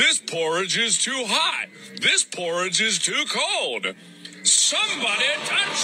This porridge is too hot. This porridge is too cold. Somebody touch.